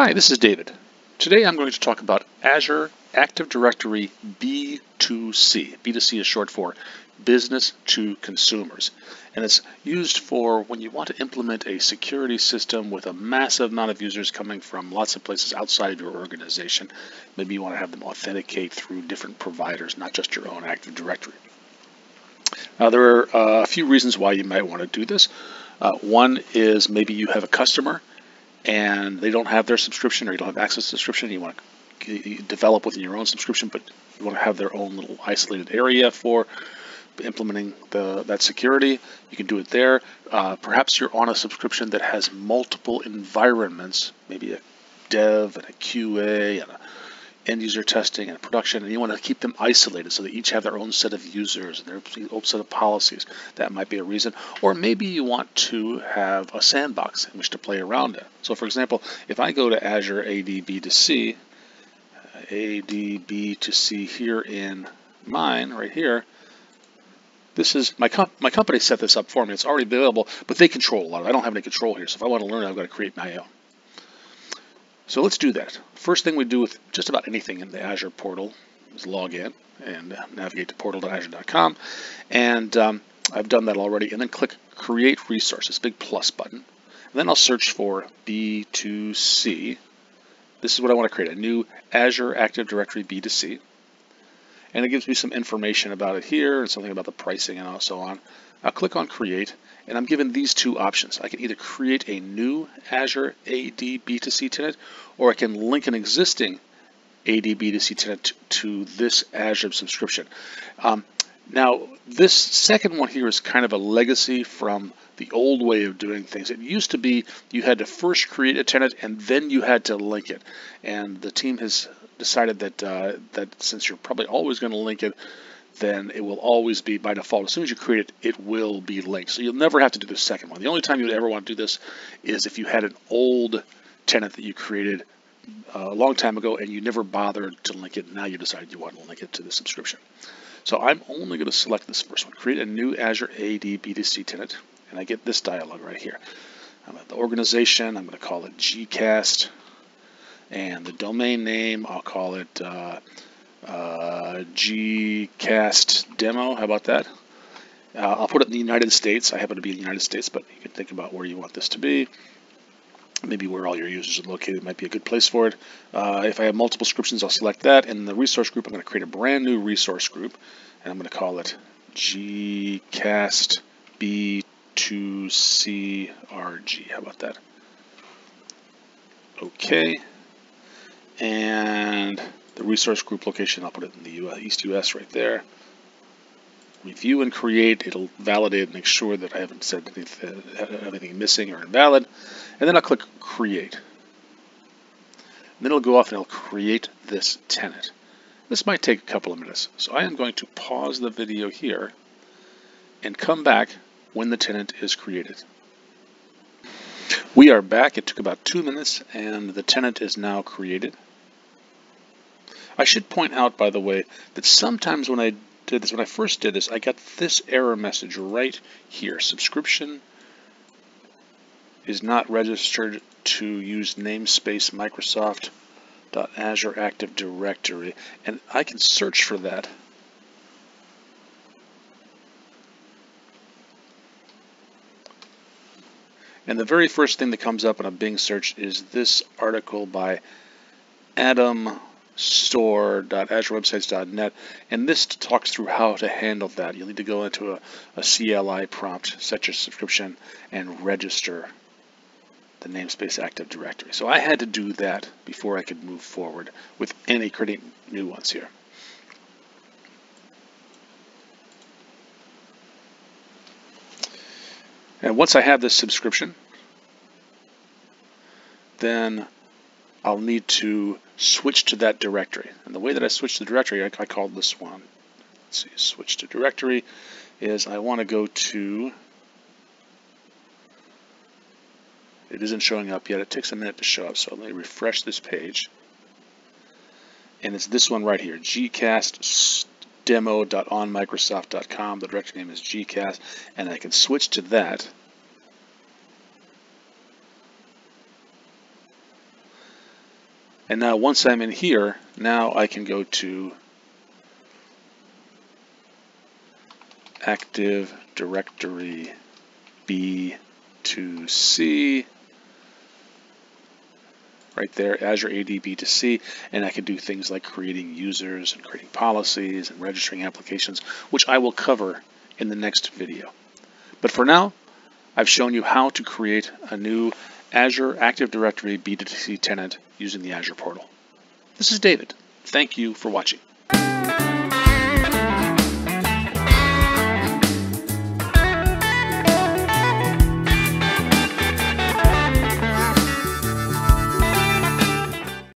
Hi, this is David. Today I'm going to talk about Azure Active Directory B2C. B2C is short for Business to Consumers. And it's used for when you want to implement a security system with a massive amount of users coming from lots of places outside your organization. Maybe you want to have them authenticate through different providers, not just your own Active Directory. Now there are uh, a few reasons why you might want to do this. Uh, one is maybe you have a customer and they don't have their subscription or you don't have access to subscription, you want to develop within your own subscription, but you want to have their own little isolated area for implementing the, that security. You can do it there. Uh, perhaps you're on a subscription that has multiple environments, maybe a dev and a QA and a end user testing and production, and you want to keep them isolated so they each have their own set of users and their own set of policies. That might be a reason. Or maybe you want to have a sandbox in which to play around in. So for example, if I go to Azure AD B2C, uh, AD B2C here in mine, right here, this is my comp my company set this up for me. It's already available, but they control a lot. of I don't have any control here. So if I want to learn it, I've got to create my own. So let's do that. First thing we do with just about anything in the Azure portal is log in and uh, navigate to portal.azure.com. And um, I've done that already. And then click Create Resource, this big plus button. And then I'll search for B2C. This is what I want to create, a new Azure Active Directory B2C. And it gives me some information about it here and something about the pricing and so on. I'll click on Create, and I'm given these two options. I can either create a new Azure AD B2C tenant, or I can link an existing AD B2C tenant to this Azure subscription. Um, now, this second one here is kind of a legacy from the old way of doing things. It used to be you had to first create a tenant and then you had to link it. And the team has decided that uh, that since you're probably always going to link it, then it will always be by default. As soon as you create it, it will be linked. So you'll never have to do the second one. The only time you would ever want to do this is if you had an old tenant that you created uh, a long time ago and you never bothered to link it. Now you decided you want to link it to the subscription. So I'm only going to select this first one. Create a new Azure AD B2C tenant. And I get this dialog right here. I'm at the organization. I'm going to call it GCast. And the domain name, I'll call it uh, uh, GCast demo. How about that? Uh, I'll put it in the United States. I happen to be in the United States, but you can think about where you want this to be. Maybe where all your users are located might be a good place for it. Uh, if I have multiple subscriptions, I'll select that. In the resource group, I'm going to create a brand new resource group, and I'm going to call it GCast B2CRG. How about that? Okay. And the resource group location, I'll put it in the US, East US right there. Review and create, it'll validate and make sure that I haven't said anything, anything missing or invalid. And then I'll click create. And then it'll go off and it'll create this tenant. This might take a couple of minutes. So I am going to pause the video here and come back when the tenant is created. We are back. It took about two minutes and the tenant is now created. I should point out, by the way, that sometimes when I did this, when I first did this, I got this error message right here. Subscription is not registered to use namespace Microsoft Azure Active Directory. And I can search for that. And the very first thing that comes up in a Bing search is this article by Adam store.azurewebsites.net and this talks through how to handle that. You'll need to go into a, a CLI prompt, set your subscription, and register the namespace Active Directory. So I had to do that before I could move forward with any creating new ones here. And once I have this subscription, then I'll need to switch to that directory. And the way that I switch to the directory, I, I called this one. Let's see, switch to directory is I want to go to, it isn't showing up yet. It takes a minute to show up. So let me refresh this page. And it's this one right here, gcast demo.onmicrosoft.com. The directory name is gcast. And I can switch to that And now once I'm in here, now I can go to Active Directory B2C right there, Azure AD B2C, and I can do things like creating users and creating policies and registering applications, which I will cover in the next video. But for now, I've shown you how to create a new Azure Active Directory B2C tenant using the Azure portal. This is David. Thank you for watching.